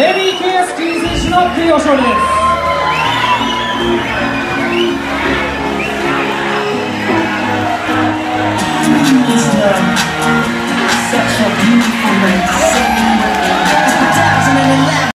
レディー・ケイアスキー選手の慶応勝利です。